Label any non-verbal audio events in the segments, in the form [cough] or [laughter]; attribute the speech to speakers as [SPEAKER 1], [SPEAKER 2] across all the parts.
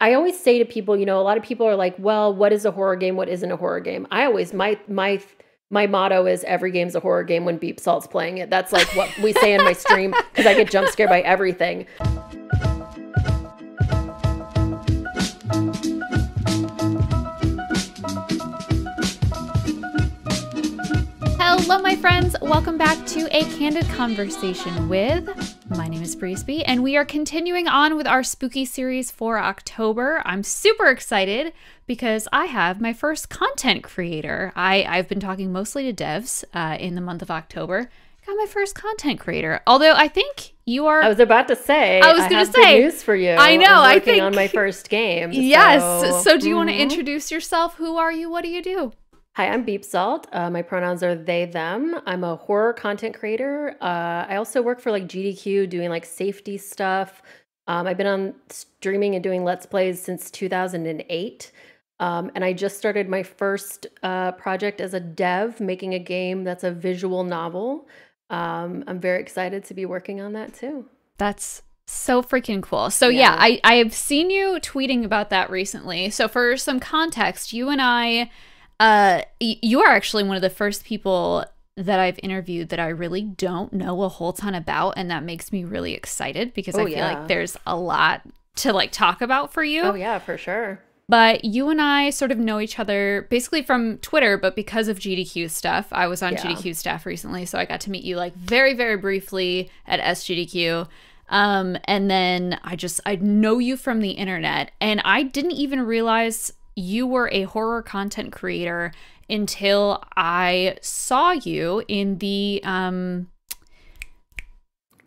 [SPEAKER 1] I always say to people, you know, a lot of people are like, "Well, what is a horror game? What isn't a horror game?" I always my my my motto is every game's a horror game when Beepsalt's playing it. That's like what we say in my stream because I get jump scared by everything.
[SPEAKER 2] Hello, my friends. Welcome back to a candid conversation with. My name is Briesbe, and we are continuing on with our spooky series for October. I'm super excited because I have my first content creator. I, I've been talking mostly to devs uh, in the month of October. Got my first content creator. Although I think you are.
[SPEAKER 1] I was about to say.
[SPEAKER 2] I was going to say
[SPEAKER 1] news for you.
[SPEAKER 2] I know.
[SPEAKER 1] I'm
[SPEAKER 2] I think
[SPEAKER 1] on my first game. [laughs]
[SPEAKER 2] Yes.
[SPEAKER 1] So,
[SPEAKER 2] So, do you want to introduce yourself? Who are you? What do you do?
[SPEAKER 1] Hi, I'm Beepsalt. Uh, my pronouns are they, them. I'm a horror content creator. Uh, I also work for like GDQ doing like safety stuff. Um, I've been on streaming and doing Let's Plays since 2008. Um, and I just started my first uh, project as a dev, making a game that's a visual novel. Um, I'm very excited to be working on that too.
[SPEAKER 2] That's so freaking cool. So yeah,
[SPEAKER 1] Yeah.
[SPEAKER 2] I I have seen you tweeting about that recently. So for some context, you and I uh you are actually one of the first people that I've interviewed that I really don't know a whole ton about and that makes me really excited because I
[SPEAKER 1] Oh,
[SPEAKER 2] feel
[SPEAKER 1] yeah.
[SPEAKER 2] like there's a lot to like talk about for you.
[SPEAKER 1] Oh, yeah, for sure.
[SPEAKER 2] But you and I sort of know each other basically from Twitter, but because of GDQ stuff. I was on
[SPEAKER 1] Yeah.
[SPEAKER 2] GDQ staff recently, so I got to meet you like very, very briefly at SGDQ. Um, and then I just I know you from the internet, and I didn't even realize you were a horror content creator until I saw you in the um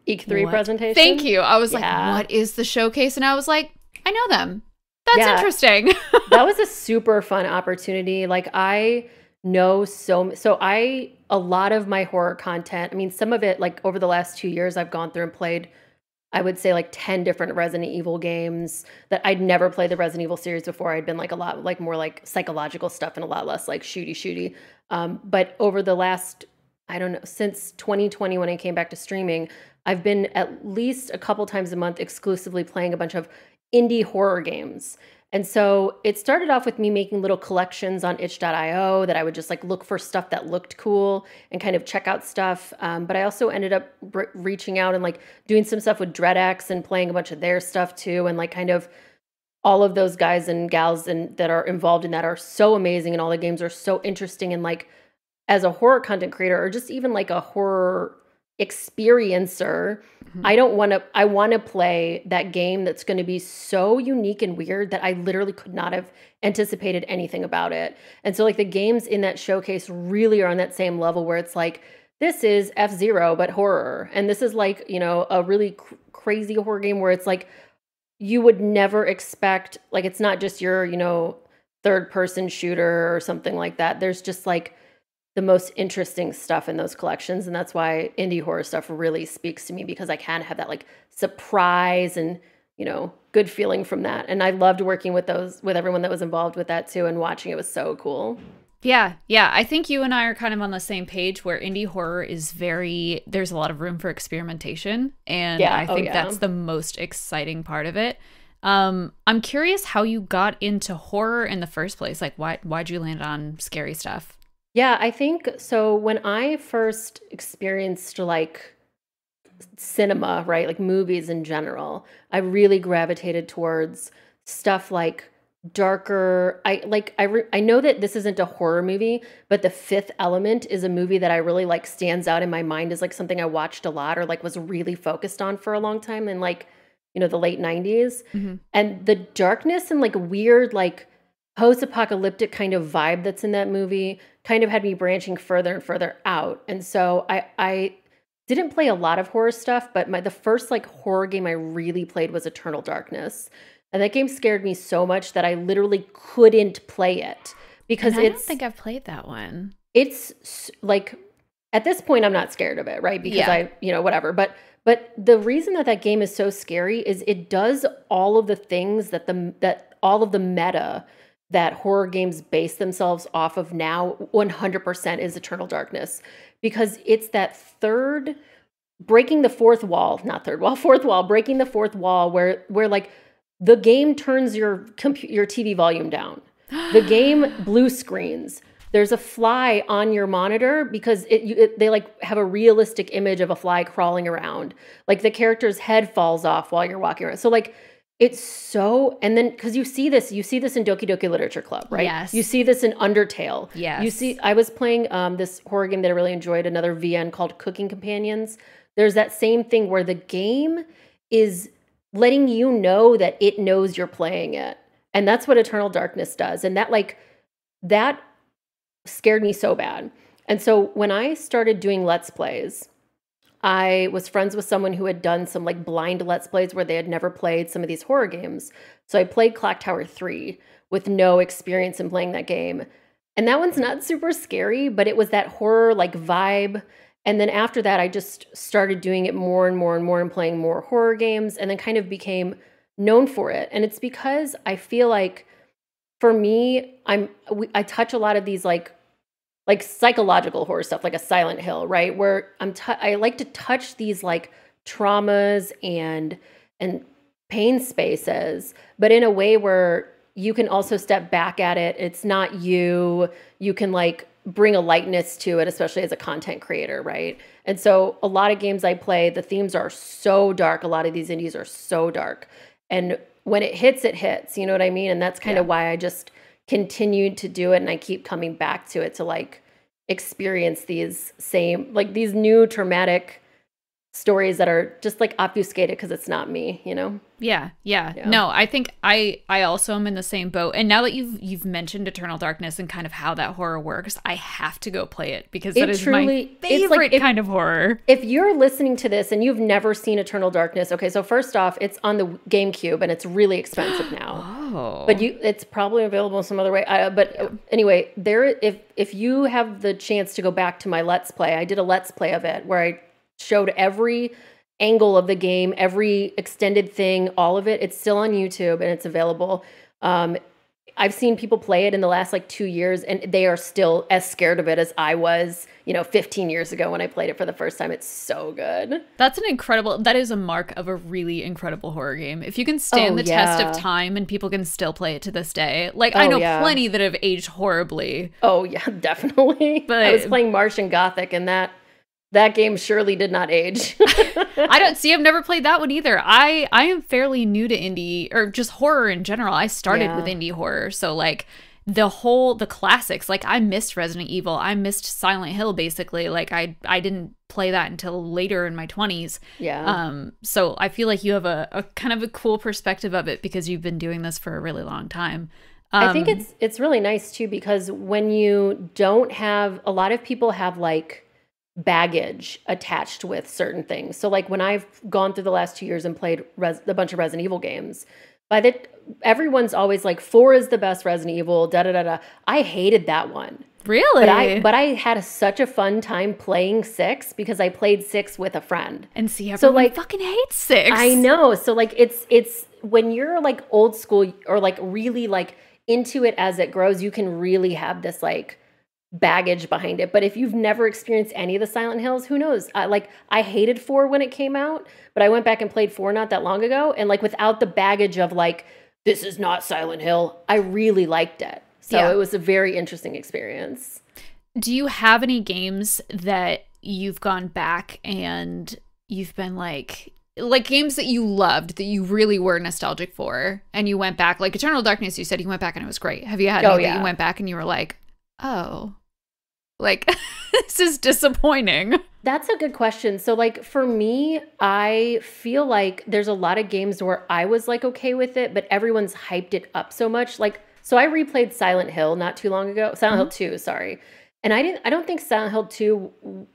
[SPEAKER 1] E3
[SPEAKER 2] what?
[SPEAKER 1] presentation.
[SPEAKER 2] Thank you. I was
[SPEAKER 1] Yeah.
[SPEAKER 2] like, what is the showcase? And I was like, I know them. That's
[SPEAKER 1] Yeah.
[SPEAKER 2] interesting. [laughs]
[SPEAKER 1] that was a super fun opportunity. Like I know so so I a lot of my horror content. I mean, some of it like over the last 2 years I've gone through and played I would say like 10 different Resident Evil games that I'd never played the Resident Evil series before. I'd been like a lot like more like psychological stuff and a lot less like shooty shooty. Um, but over the last I don't know, since 2020 when I came back to streaming, I've been at least a couple times a month exclusively playing a bunch of indie horror games. And so it started off with me making little collections on itch.io that I would just like look for stuff that looked cool and kind of check out stuff. Um, but I also ended up re- reaching out and like doing some stuff with DreadX and playing a bunch of their stuff too. And like kind of all of those guys and gals and that are involved in that are so amazing and all the games are so interesting and like as a horror content creator or just even like a horror experiencer
[SPEAKER 2] Mhm.
[SPEAKER 1] i don't want to i want to play that game that's going to be so unique and weird that i literally could not have anticipated anything about it. And so like the games in that showcase really are on that same level where it's like this is f-zero but horror. And this is like you know a really cr- crazy horror game where it's like you would never expect like it's not just your you know third person shooter or something like that. There's just like the most interesting stuff in those collections and that's why indie horror stuff really speaks to me because i can have that like surprise and you know good feeling from that and i loved working with those with everyone that was involved with that too and watching it was so cool
[SPEAKER 2] Yeah, yeah. I think you and I are kind of on the same page where indie horror is very, there's a lot of room for experimentation. And
[SPEAKER 1] Yeah,
[SPEAKER 2] I
[SPEAKER 1] oh,
[SPEAKER 2] think
[SPEAKER 1] yeah.
[SPEAKER 2] that's the most exciting part of it. Um, I'm curious how you got into horror in the first place. Like, why, why'd you land on scary stuff?
[SPEAKER 1] Yeah, I think so. When I first experienced like cinema, right, like movies in general, I really gravitated towards stuff like darker. I like I re- I know that this isn't a horror movie, but The Fifth Element is a movie that I really like stands out in my mind as like something I watched a lot or like was really focused on for a long time in like you know the late 90s
[SPEAKER 2] Mhm.
[SPEAKER 1] and the darkness and like weird like post-apocalyptic kind of vibe that's in that movie kind of had me branching further and further out and so i i didn't play a lot of horror stuff but my the first like horror game i really played was eternal darkness and that game scared me so much that i literally couldn't play it because
[SPEAKER 2] And I don't think I've played that one.
[SPEAKER 1] it's like at this point i'm not scared of it right because
[SPEAKER 2] Yeah.
[SPEAKER 1] i you know whatever but but the reason that that game is so scary is it does all of the things that the that all of the meta that horror games base themselves off of now 100% is eternal darkness because it's that third breaking the fourth wall not third wall [laughs] fourth wall breaking the fourth wall where where like the game turns your compu- your TV volume down. The [gasps] game blue screens. There's a fly on your monitor because it, you, it they like have a realistic image of a fly crawling around. Like the character's head falls off while you're walking around. So like it's so and then because you see this you see this in doki doki literature club right?
[SPEAKER 2] Yes.
[SPEAKER 1] you see this in undertale.
[SPEAKER 2] Yes.
[SPEAKER 1] you see i was playing um, this horror game that i really enjoyed another vn called cooking companions. There's that same thing where the game is letting you know that it knows you're playing it. And that's what eternal darkness does. And that like that scared me so bad. And so when i started doing let's plays I was friends with someone who had done some like blind let's plays where they had never played some of these horror games. So I played Clock Tower 3 with no experience in playing that game. And that one's not super scary, but it was that horror like vibe. And then after that, I just started doing it more and more and more and playing more horror games and then kind of became known for it. And it's because I feel like for me, I'm I touch a lot of these like like psychological horror stuff like a silent hill right? Where i'm t- i like to touch these like traumas and and pain spaces but in a way where you can also step back at it. It's not you. You can like bring a lightness to it especially as a content creator right? And so a lot of games i play the themes are so dark. A lot of these indies are so dark. And when it hits it hits. You know what i mean? And that's kind of why i just continued to do it and I keep coming back to it to like experience these same like these new traumatic stories that are just like obfuscated because it's not me, you know?
[SPEAKER 2] Yeah, yeah,
[SPEAKER 1] Yeah.
[SPEAKER 2] No, I think I I also am in the same boat. And now that you've you've mentioned Eternal Darkness and kind of how that horror works, I have to go play it because that is
[SPEAKER 1] truly-
[SPEAKER 2] my
[SPEAKER 1] it's like
[SPEAKER 2] favorite
[SPEAKER 1] if-
[SPEAKER 2] kind of horror.
[SPEAKER 1] If you're listening to this and you've never seen Eternal Darkness, okay, so first off, it's on the GameCube and it's really expensive [gasps] now.
[SPEAKER 2] Oh.
[SPEAKER 1] but you it's probably available some other way. Uh, but uh, anyway there if if you have the chance to go back to my let's play i did a let's play of it where i showed every angle of the game every extended thing all of it. It's still on youtube and it's available. Um i've seen people play it in the last like two years and they are still as scared of it as i was you know 15 years ago when i played it for the first time it's so good
[SPEAKER 2] That's an incredible that is a mark of a really incredible horror game. If you can stand
[SPEAKER 1] Oh,
[SPEAKER 2] the test of time and people can still play it to this day. Like I
[SPEAKER 1] Oh,
[SPEAKER 2] know
[SPEAKER 1] yeah.
[SPEAKER 2] plenty that have aged horribly.
[SPEAKER 1] Oh yeah, [laughs] definitely.
[SPEAKER 2] But-
[SPEAKER 1] I was playing Martian Gothic, and that that game surely did not age. [laughs]
[SPEAKER 2] I don't see I've never played that one either. I I am fairly new to indie or just horror in general. I started
[SPEAKER 1] Yeah.
[SPEAKER 2] with indie horror. So like the whole the classics, like I missed Resident Evil. I missed Silent Hill basically. Like I I didn't play that until later in my 20s.
[SPEAKER 1] yeah,
[SPEAKER 2] Um so I feel like you have a, a kind of a cool perspective of it because you've been doing this for a really long time.
[SPEAKER 1] I think
[SPEAKER 2] Um,
[SPEAKER 1] it's it's really nice too because when you don't have a lot of people have like baggage attached with certain things. So like when I've gone through the last two years and played res- a bunch of Resident Evil games, by the everyone's always like four is the best Resident Evil. Da da da da. I hated that one.
[SPEAKER 2] really
[SPEAKER 1] But I but I had such a fun time playing six because I played six with a friend.
[SPEAKER 2] and see everyone
[SPEAKER 1] so, like,
[SPEAKER 2] fucking hates six.
[SPEAKER 1] I know. So like it's it's when you're like old school or like really like into it as it grows, you can really have this like baggage behind it. But if you've never experienced any of the Silent Hills, who knows? I, like I hated 4 when it came out, but I went back and played 4 not that long ago and like without the baggage of like this is not Silent Hill, I really liked it. So
[SPEAKER 2] Yeah.
[SPEAKER 1] it was a very interesting experience.
[SPEAKER 2] Do you have any games that you've gone back and you've been like like games that you loved that you really were nostalgic for and you went back like Eternal Darkness you said you went back and it was great. Have you had
[SPEAKER 1] Oh,
[SPEAKER 2] any that you went back and you were like, "Oh, like [laughs] this is disappointing."
[SPEAKER 1] That's a good question. So, like, for me, I feel like there's a lot of games where I was like okay with it, but everyone's hyped it up so much. Like, so I replayed Silent Hill not too long ago, Silent mm-hmm. Hill 2, sorry. And I didn't, I don't think Silent Hill 2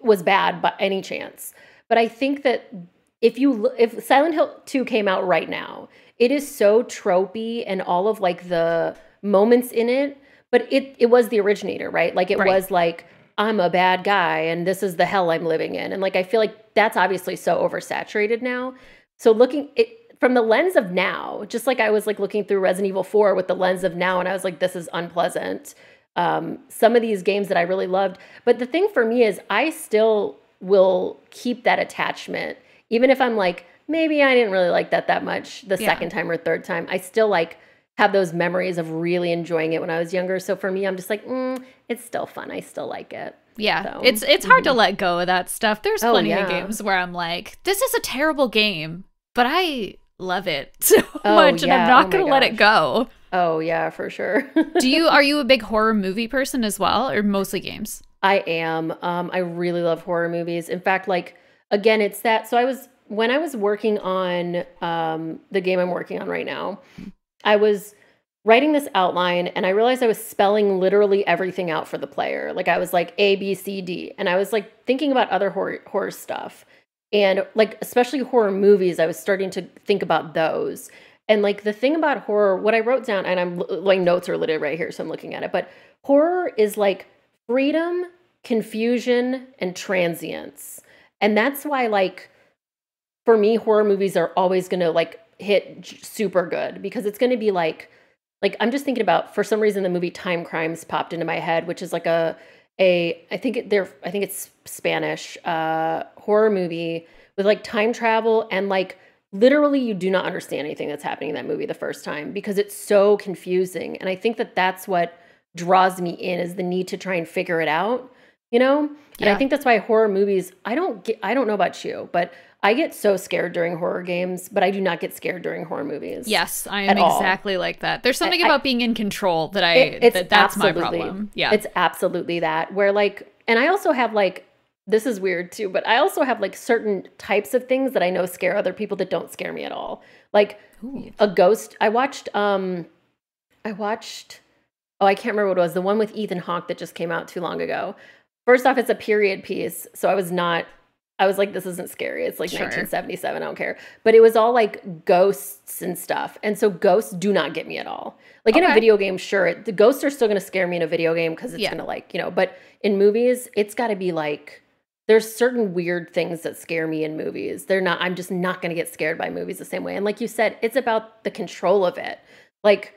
[SPEAKER 1] was bad by any chance. But I think that if you, if Silent Hill 2 came out right now, it is so tropey and all of like the moments in it, but it, it was the originator, right? Like, it
[SPEAKER 2] Right.
[SPEAKER 1] was like, I'm a bad guy and this is the hell I'm living in. And like I feel like that's obviously so oversaturated now. So looking it from the lens of now, just like I was like looking through Resident Evil 4 with the lens of now and I was like this is unpleasant. Um some of these games that I really loved, but the thing for me is I still will keep that attachment even if I'm like maybe I didn't really like that that much the
[SPEAKER 2] Yeah.
[SPEAKER 1] second time or third time. I still like have those memories of really enjoying it when I was younger. So for me, I'm just like, mm, it's still fun. I still like it.
[SPEAKER 2] Yeah,
[SPEAKER 1] So,
[SPEAKER 2] it's it's hard to let go of that stuff. There's
[SPEAKER 1] Oh,
[SPEAKER 2] plenty of games where I'm like, this is a terrible game, but I love it [laughs] so
[SPEAKER 1] Oh,
[SPEAKER 2] much, and I'm not
[SPEAKER 1] Oh,
[SPEAKER 2] gonna let it go.
[SPEAKER 1] Oh yeah, for sure.
[SPEAKER 2] Do you [laughs] are you a big horror movie person as well, or mostly games?
[SPEAKER 1] I am. Um, I really love horror movies. In fact, like again, it's that. So I was when I was working on um, the game I'm working on right now. I was writing this outline, and I realized I was spelling literally everything out for the player. Like I was like A B C D, and I was like thinking about other horror horror stuff, and like especially horror movies. I was starting to think about those. And like the thing about horror, what I wrote down, and I'm like notes are littered right here, so I'm looking at it. But horror is like freedom, confusion, and transience. And that's why, like, for me, horror movies are always gonna like hit j- super good because it's gonna be like, like I'm just thinking about for some reason the movie Timecrimes popped into my head, which is like a a I think it, they're I think it's Spanish uh, horror movie with like time travel and like literally you do not understand anything that's happening in that movie the first time because it's so confusing. And I think that that's what draws me in is the need to try and figure it out you know? And i think that's why horror movies i don't get i don't know about you but i get so scared during horror games but i do not get scared during horror movies
[SPEAKER 2] Yes, I am
[SPEAKER 1] At all.
[SPEAKER 2] exactly like that. There's something
[SPEAKER 1] I-
[SPEAKER 2] about being in control that I
[SPEAKER 1] it,
[SPEAKER 2] that, that's my problem. Yeah.
[SPEAKER 1] it's absolutely that where like and i also have like this is weird too but i also have like certain types of things that i know scare other people that don't scare me at all like
[SPEAKER 2] Ooh.
[SPEAKER 1] a ghost i watched um i watched oh i can't remember what it was the one with ethan hawke that just came out too long ago first off it's a period piece so i was not i was like this isn't scary it's like
[SPEAKER 2] Sure.
[SPEAKER 1] 1977 i don't care but it was all like ghosts and stuff and so ghosts do not get me at all like in a video game sure it- the ghosts are still going to scare me in a video game because it's
[SPEAKER 2] Yeah.
[SPEAKER 1] going to like you know but in movies it's got to be like there's certain weird things that scare me in movies. They're not, I'm just not going to get scared by movies the same way. And like you said, it's about the control of it. Like,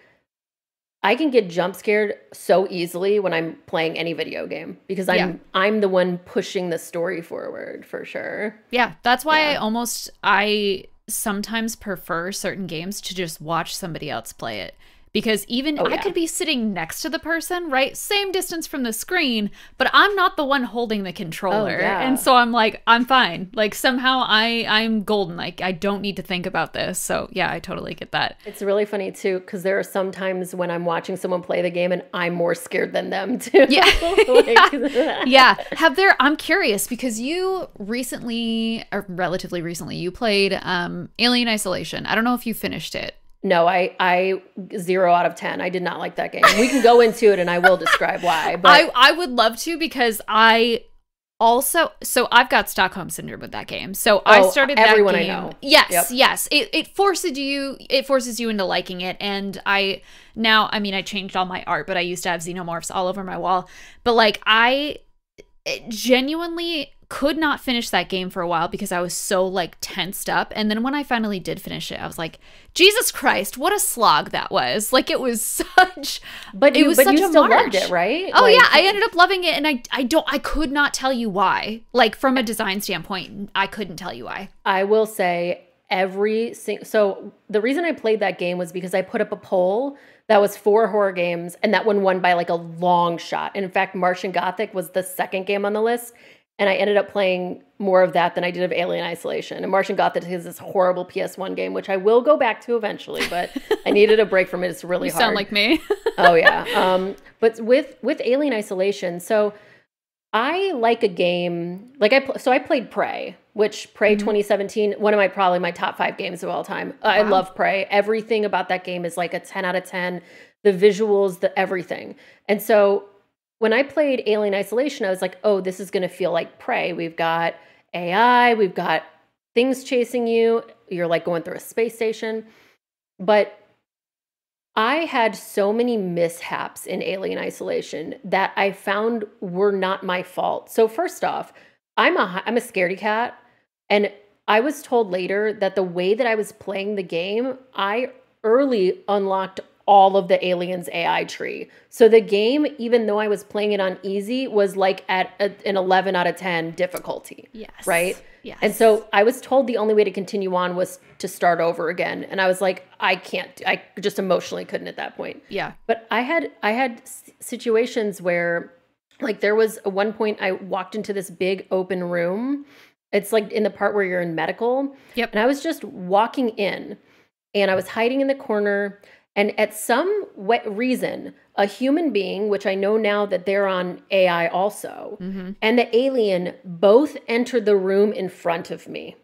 [SPEAKER 1] I can get jump scared so easily when I'm playing any video game because I'm
[SPEAKER 2] Yeah.
[SPEAKER 1] I'm the one pushing the story forward for sure.
[SPEAKER 2] Yeah, that's why I almost I sometimes prefer certain games to just watch somebody else play it. Because even
[SPEAKER 1] Oh,
[SPEAKER 2] I could be sitting next to the person, right? Same distance from the screen, but I'm not the one holding the controller.
[SPEAKER 1] Oh, yeah.
[SPEAKER 2] And so I'm like, I'm fine. Like somehow I I'm golden. Like I don't need to think about this. So yeah, I totally get that.
[SPEAKER 1] It's really funny too because there are some times when I'm watching someone play the game and I'm more scared than them [laughs] too.
[SPEAKER 2] Yeah. [laughs]
[SPEAKER 1] Like- [laughs]
[SPEAKER 2] yeah. Have there I'm curious because you recently or relatively recently you played um Alien Isolation. I don't know if you finished it.
[SPEAKER 1] No, I I zero out of ten. I did not like that game. We can go into it and I will describe why. [laughs] But
[SPEAKER 2] I I would love to because I also so I've got Stockholm syndrome with that game. So I
[SPEAKER 1] Oh,
[SPEAKER 2] started
[SPEAKER 1] everyone
[SPEAKER 2] that
[SPEAKER 1] I
[SPEAKER 2] game.
[SPEAKER 1] know.
[SPEAKER 2] Yes,
[SPEAKER 1] Yep.
[SPEAKER 2] yes. It it forces you it forces you into liking it and I now I mean I changed all my art, but I used to have xenomorphs all over my wall. But like I genuinely could not finish that game for a while because I was so like tensed up. And then when I finally did finish it, I was like, Jesus Christ, what a slog that was. [laughs] Like it was such
[SPEAKER 1] but
[SPEAKER 2] it
[SPEAKER 1] you
[SPEAKER 2] was
[SPEAKER 1] but
[SPEAKER 2] such
[SPEAKER 1] you
[SPEAKER 2] a
[SPEAKER 1] still
[SPEAKER 2] march.
[SPEAKER 1] loved it, right?
[SPEAKER 2] Oh
[SPEAKER 1] Like-
[SPEAKER 2] yeah, I ended up loving it, and I I don't I could not tell you why. Like from a design standpoint, I couldn't tell you why.
[SPEAKER 1] I will say every sing- so the reason I played that game was because I put up a poll that was four horror games and that one won by like a long shot. And in fact, Martian Gothic was the second game on the list. And I ended up playing more of that than I did of Alien Isolation. And Martian Gothic is this horrible PS1 game, which I will go back to eventually, but I [laughs] needed a break from it. It's really
[SPEAKER 2] You
[SPEAKER 1] hard.
[SPEAKER 2] sound like me.
[SPEAKER 1] oh yeah. [laughs] Um, but with with Alien Isolation, so I like a game like I so I played Prey, which Prey
[SPEAKER 2] Mhm.
[SPEAKER 1] 2017, one of my probably my top five games of all time. I love Prey. Everything about that game is like a 10 out of 10. The visuals, the everything. And so when I played Alien Isolation, I was like, oh, this is gonna feel like Prey. We've got AI, we've got things chasing you. You're like going through a space station. But I had so many mishaps in Alien Isolation that I found were not my fault. So first off, I'm a I'm a scaredy cat, and I was told later that the way that I was playing the game, I early unlocked all of the aliens AI tree. So the game, even though I was playing it on easy, was like at a, an 11 out of 10 difficulty.
[SPEAKER 2] Yes.
[SPEAKER 1] Right?
[SPEAKER 2] Yes.
[SPEAKER 1] And so I was told the only way to continue on was to start over again. And I was like, I can't, I just emotionally couldn't at that point.
[SPEAKER 2] Yeah.
[SPEAKER 1] But I had, I had situations where like there was a one point I walked into this big open room. It's like in the part where you're in medical.
[SPEAKER 2] Yep.
[SPEAKER 1] And I was just walking in and I was hiding in the corner. And at some reason, a human being, which I know now that they're on AI also,
[SPEAKER 2] Mm-hmm.
[SPEAKER 1] and the alien both entered the room in front of me.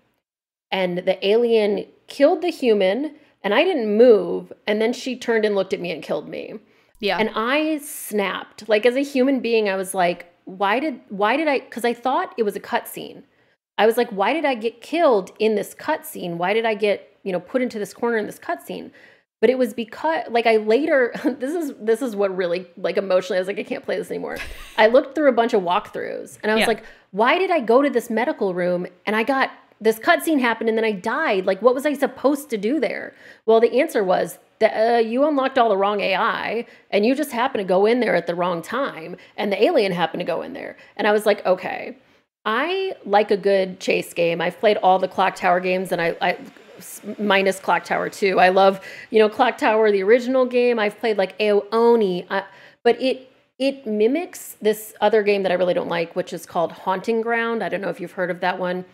[SPEAKER 1] And the alien killed the human, and I didn't move. And then she turned and looked at me and killed me.
[SPEAKER 2] Yeah.
[SPEAKER 1] And I snapped. Like as a human being, I was like, why did why did I because I thought it was a cutscene. I was like, why did I get killed in this cutscene? Why did I get, you know, put into this corner in this cutscene? But it was because like I later [laughs] this is this is what really like emotionally I was like, I can't play this anymore. I looked through a bunch of walkthroughs and I was
[SPEAKER 2] Yeah.
[SPEAKER 1] like, why did I go to this medical room and I got this cutscene happened and then I died? Like, what was I supposed to do there? Well, the answer was that uh, you unlocked all the wrong AI and you just happened to go in there at the wrong time and the alien happened to go in there. And I was like, okay, I like a good chase game. I've played all the Clock Tower games and I, I minus Clock Tower 2. I love, you know, Clock Tower, the original game. I've played like Ao Oni, uh, but it it mimics this other game that I really don't like, which is called Haunting Ground. I don't know if you've heard of that one.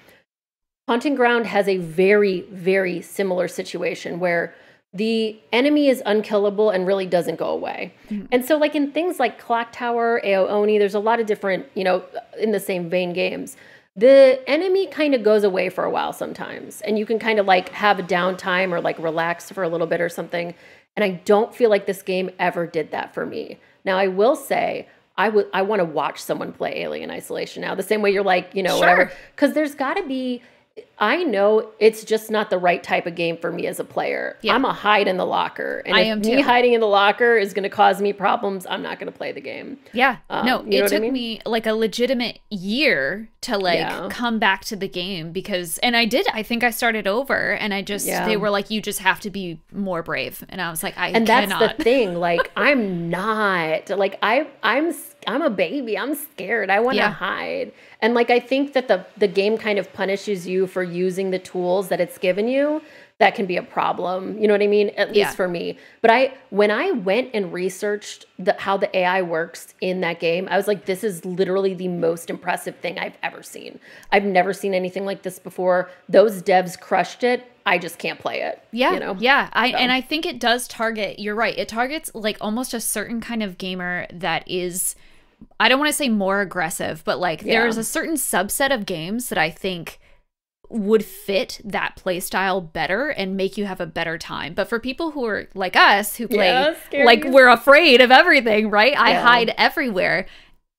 [SPEAKER 1] Haunting Ground has a very, very similar situation where the enemy is unkillable and really doesn't go away. And so, like in things like Clock Tower, Ao Oni, there's a lot of different, you know, in the same vein games. The enemy kind of goes away for a while sometimes, and you can kind of like have a downtime or like relax for a little bit or something. And I don't feel like this game ever did that for me. Now, I will say, I would I want to watch someone play Alien Isolation now, the same way you're like, you know, whatever. Because there's got to be, I know it's just not the right type of game for me as a player.
[SPEAKER 2] Yeah.
[SPEAKER 1] I'm a hide in the locker, and
[SPEAKER 2] I
[SPEAKER 1] if
[SPEAKER 2] am
[SPEAKER 1] me
[SPEAKER 2] too.
[SPEAKER 1] hiding in the locker is going to cause me problems, I'm not going to play the game.
[SPEAKER 2] Yeah.
[SPEAKER 1] Um,
[SPEAKER 2] no,
[SPEAKER 1] you know
[SPEAKER 2] it
[SPEAKER 1] what I
[SPEAKER 2] took
[SPEAKER 1] mean?
[SPEAKER 2] me like a legitimate year to like
[SPEAKER 1] Yeah.
[SPEAKER 2] come back to the game because and I did. I think I started over and I just
[SPEAKER 1] Yeah.
[SPEAKER 2] they were like you just have to be more brave and I was like I
[SPEAKER 1] and that's the [laughs] thing like i'm not like i i'm i'm a baby i'm scared i want to
[SPEAKER 2] Yeah.
[SPEAKER 1] hide and like i think that the the game kind of punishes you for using the tools that it's given you that can be a problem you know what i mean at least
[SPEAKER 2] Yeah.
[SPEAKER 1] for me but i when i went and researched the, how the ai works in that game i was like this is literally the most impressive thing i've ever seen i've never seen anything like this before those devs crushed it i just can't play it
[SPEAKER 2] Yeah,
[SPEAKER 1] you know
[SPEAKER 2] yeah, I
[SPEAKER 1] So.
[SPEAKER 2] and I think it does target. You're right. It targets like almost a certain kind of gamer that is. I don't want to say more aggressive, but like
[SPEAKER 1] Yeah.
[SPEAKER 2] there's a certain subset of games that I think would fit that playstyle better and make you have a better time. But for people who are like us who play
[SPEAKER 1] Yeah,
[SPEAKER 2] like we're afraid of everything, right? I
[SPEAKER 1] Yeah.
[SPEAKER 2] hide everywhere.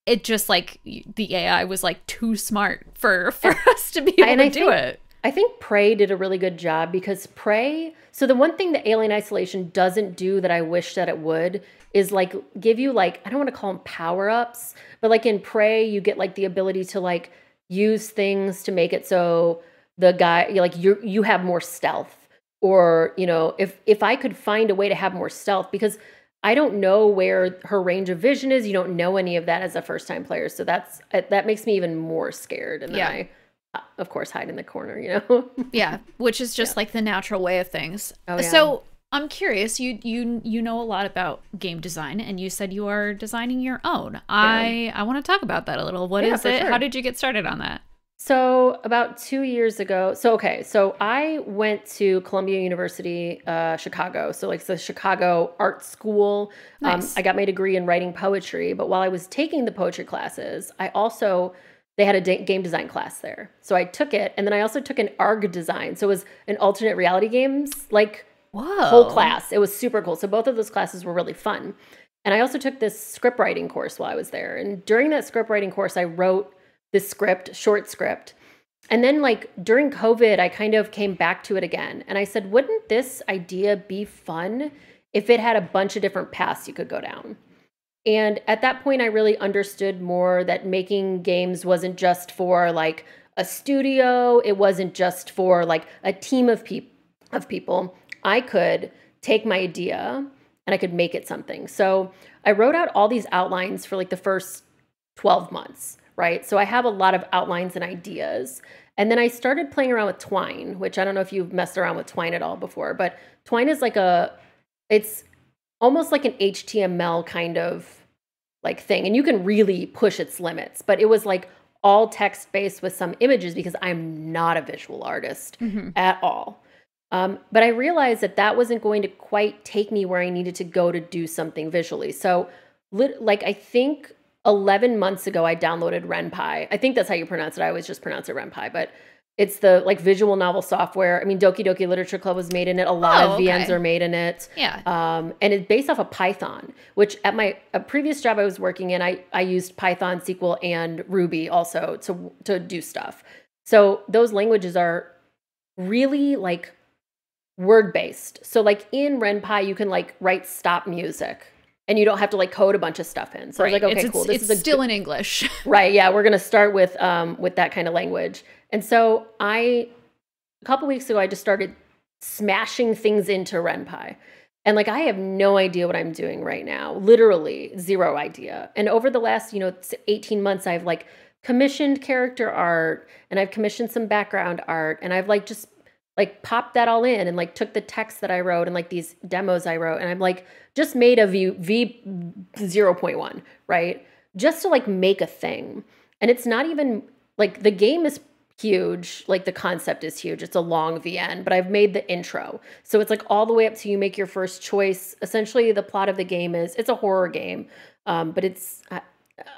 [SPEAKER 2] It just like the AI was like too smart for [laughs] for us to be able
[SPEAKER 1] And
[SPEAKER 2] to
[SPEAKER 1] I
[SPEAKER 2] do it.
[SPEAKER 1] I think Prey did a really good job because Prey. So the one thing that Alien Isolation doesn't do that I wish that it would is like give you like I don't want to call them power ups, but like in Prey you get like the ability to like use things to make it so the guy like you you have more stealth or you know if if I could find a way to have more stealth because I don't know where her range of vision is. You don't know any of that as a first time player, so that's uh, that makes me even more scared. And
[SPEAKER 2] Yeah.
[SPEAKER 1] I, of course, hide in the corner. You know. [laughs]
[SPEAKER 2] Yeah, which is just like the natural way of things.
[SPEAKER 1] Oh, yeah.
[SPEAKER 2] So I'm curious. You you you know a lot about game design, and you said you are designing your own. I I want to talk about that a little. What is
[SPEAKER 1] Yeah, for
[SPEAKER 2] it?
[SPEAKER 1] sure.
[SPEAKER 2] How did you get started on that?
[SPEAKER 1] So about two years ago, so okay, so I went to Columbia University, uh, Chicago. So like the Chicago Art School.
[SPEAKER 2] Nice.
[SPEAKER 1] Um, I got my degree in writing poetry, but while I was taking the poetry classes, I also they had a da- game design class there. So I took it, and then I also took an ARG design. So it was an alternate reality games like
[SPEAKER 2] Whoa!
[SPEAKER 1] whole class. It was super cool. So both of those classes were really fun. And I also took this script writing course while I was there. And during that script writing course, I wrote this script, short script. And then like during COVID, I kind of came back to it again. And I said, wouldn't this idea be fun if it had a bunch of different paths you could go down? And at that point, I really understood more that making games wasn't just for like a studio, it wasn't just for like a team of pe- of people. I could take my idea and I could make it something. So I wrote out all these outlines for like the first 12 months, right? So I have a lot of outlines and ideas. And then I started playing around with Twine, which I don't know if you've messed around with Twine at all before, but Twine is like a, it's almost like an HTML kind of like thing. And you can really push its limits, but it was like all text based with some images because I'm not a visual artist mm-hmm. at all. Um, but I realized that that wasn't going to quite take me where I needed to go to do something visually. So, lit- like, I think 11 months ago, I downloaded RenPy. I think that's how you pronounce it. I always just pronounce it RenPy, but it's the like visual novel software. I mean, Doki Doki Literature Club was made in it. A lot oh, of VNs okay. are made in it.
[SPEAKER 2] Yeah.
[SPEAKER 1] Um, and it's based off of Python, which at my previous job I was working in, I, I used Python, SQL, and Ruby also to to do stuff. So those languages are really like word based. So like in RenPy, you can like write stop music and you don't have to like code a bunch of stuff in. So right. I was like, okay,
[SPEAKER 2] it's,
[SPEAKER 1] cool.
[SPEAKER 2] This is still in English. [laughs]
[SPEAKER 1] right. Yeah. We're gonna start with um with that kind of language. And so I, a couple weeks ago, I just started smashing things into RenPy. And like, I have no idea what I'm doing right now, literally zero idea. And over the last, you know, 18 months, I've like commissioned character art and I've commissioned some background art and I've like just like popped that all in and like took the text that I wrote and like these demos I wrote and I'm like just made a V, v 0.1, right? Just to like make a thing. And it's not even like the game is huge. Like the concept is huge. It's a long VN, but I've made the intro. So it's like all the way up to you make your first choice. Essentially, the plot of the game is it's a horror game, um, but it's. I,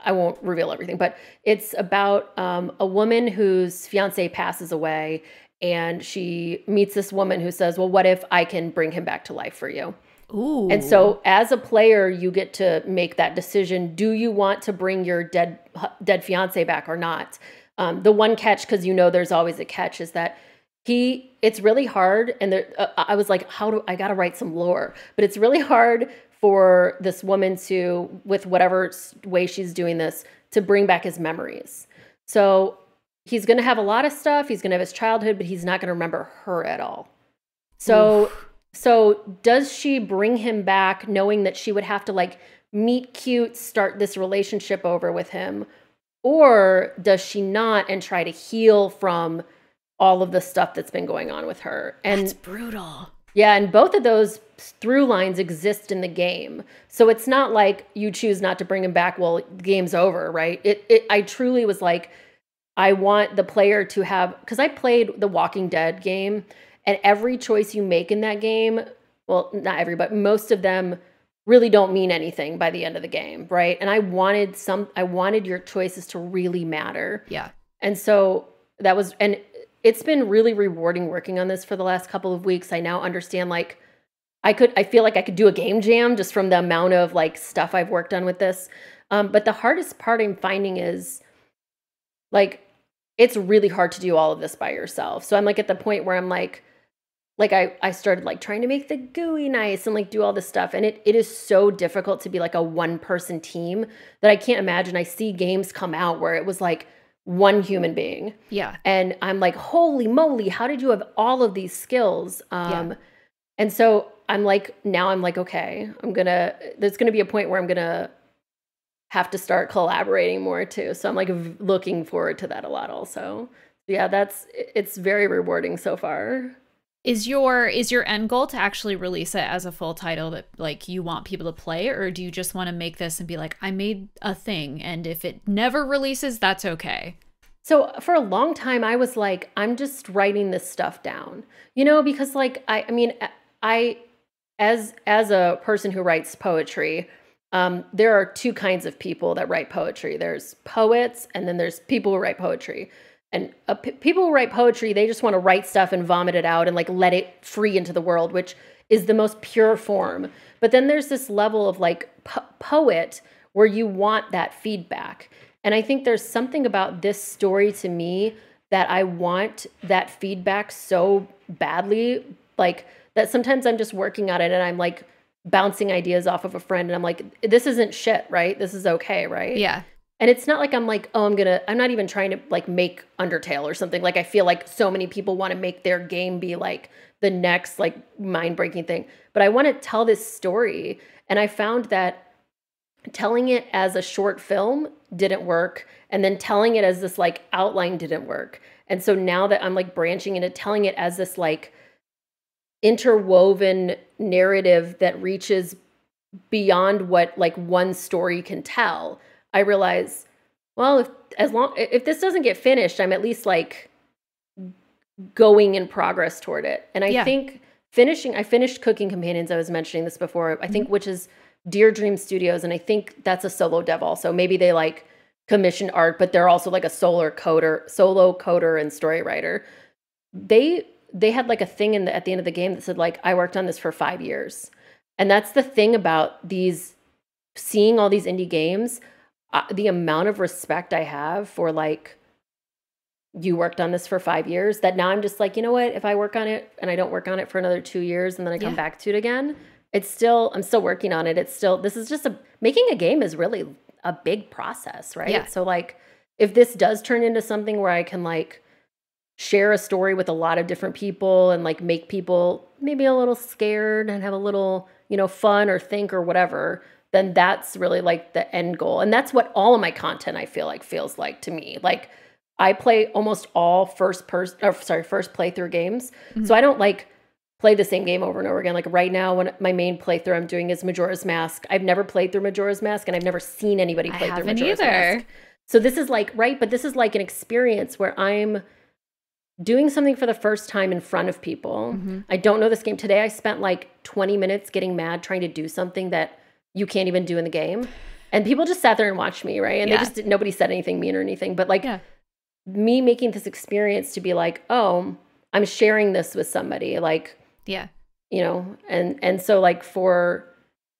[SPEAKER 1] I won't reveal everything, but it's about um, a woman whose fiance passes away, and she meets this woman who says, "Well, what if I can bring him back to life for you?"
[SPEAKER 2] Ooh.
[SPEAKER 1] And so as a player, you get to make that decision. Do you want to bring your dead dead fiance back or not? Um, the one catch, because you know there's always a catch, is that he it's really hard and there, uh, i was like how do i gotta write some lore. But it's really hard for this woman to with whatever way she's doing this to bring back his memories. So he's gonna have a lot of stuff he's gonna have his childhood but he's not gonna remember her at all. So Oof. so does she bring him back knowing that she would have to like meet cute start this relationship over with him or does she not and try to heal from all of the stuff that's been going on with her?
[SPEAKER 2] And it's brutal.
[SPEAKER 1] Yeah, and both of those through lines exist in the game. So it's not like you choose not to bring him back, well, game's over, right? It, it I truly was like, I want the player to have because I played the Walking Dead game, and every choice you make in that game, well, not every, but most of them really don't mean anything by the end of the game, right? And I wanted some I wanted your choices to really matter.
[SPEAKER 2] Yeah.
[SPEAKER 1] And so that was and it's been really rewarding working on this for the last couple of weeks. I now understand like I could I feel like I could do a game jam just from the amount of like stuff I've worked on with this. Um, but the hardest part I'm finding is like it's really hard to do all of this by yourself. So I'm like at the point where I'm like like I, I started like trying to make the GUI nice and like do all this stuff and it, it is so difficult to be like a one person team that i can't imagine. I see games come out where it was like one human being.
[SPEAKER 2] Yeah.
[SPEAKER 1] And i'm like holy moly how did you have all of these skills? Um yeah. and so i'm like now i'm like okay i'm gonna there's gonna be a point where i'm gonna have to start collaborating more too. So i'm like looking forward to that a lot also. Yeah that's it's very rewarding so far
[SPEAKER 2] is your is your end goal to actually release it as a full title that like you want people to play or do you just want to make this and be like I made a thing and if it never releases that's okay?
[SPEAKER 1] So for a long time I was like I'm just writing this stuff down. You know because like I I mean I as as a person who writes poetry um, there are two kinds of people that write poetry. There's poets, and then there's people who write poetry and uh, people who write poetry they just want to write stuff and vomit it out and like let it free into the world which is the most pure form. But then there's this level of like po- poet where you want that feedback. And i think there's something about this story to me that i want that feedback so badly like that sometimes i'm just working on it and i'm like bouncing ideas off of a friend and i'm like this isn't shit right? This is okay right?
[SPEAKER 2] Yeah
[SPEAKER 1] and it's not like I'm like, oh, I'm gonna, I'm not even trying to like make Undertale or something. Like I feel like so many people want to make their game be like the next like mind breaking thing. But I want to tell this story. And I found that telling it as a short film didn't work. And then telling it as this like outline didn't work. And so now that I'm like branching into telling it as this like interwoven narrative that reaches beyond what like one story can tell I realize, well, if as long if this doesn't get finished, I'm at least like going in progress toward it. And I yeah. think finishing I finished Cooking Companions, I was mentioning this before, I think mm-hmm. which is Deer Dream Studios, and I think that's a solo dev also. Maybe they like commission art, but they're also like a solar coder, solo coder and story writer. They they had like a thing in the, at the end of the game that said like I worked on this for 5 years. And that's the thing about these seeing all these indie games uh, the amount of respect I have for like you worked on this for five years that now I'm just like, you know what? If I work on it and I don't work on it for another two years and then I come yeah. back to it again, it's still, I'm still working on it. It's still, this is just a, making a game is really a big process, right? Yeah. So, like, if this does turn into something where I can like share a story with a lot of different people and like make people maybe a little scared and have a little, you know, fun or think or whatever, then that's really like the end goal. And that's what all of my content I feel like feels like to me. Like I play almost all first person or sorry, first playthrough games. Mm-hmm. So I don't like play the same game over and over again. Like right now, when my main playthrough I'm doing is Majora's Mask. I've never played through Majora's Mask and I've never seen anybody play through Majora's either. Mask. So this is like right, but this is like an experience where I'm doing something for the first time in front of people. Mm-hmm. I don't know this game. Today I spent like 20 minutes getting mad trying to do something that you can't even do in the game. And people just sat there and watched me, right? And yeah. they just nobody said anything mean or anything. But like yeah. me making this experience to be like, oh, I'm sharing this with somebody, like
[SPEAKER 2] yeah,
[SPEAKER 1] you know, and and so like for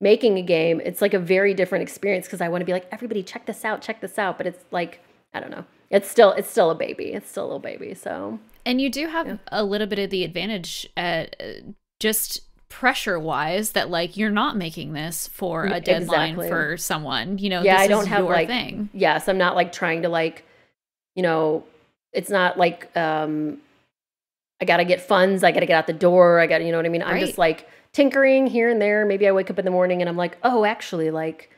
[SPEAKER 1] making a game, it's like a very different experience because I want to be like, everybody, check this out, check this out. But it's like, I don't know, it's still it's still a baby, it's still a little baby. So
[SPEAKER 2] and you do have yeah. a little bit of the advantage at uh, just pressure wise that like you're not making this for a deadline exactly. for someone you know
[SPEAKER 1] yeah i don't have like thing. yes i'm not like trying to like you know it's not like um i gotta get funds i gotta get out the door i gotta you know what i mean? I'm just like tinkering here and there. Maybe i wake up in the morning and i'm like oh actually like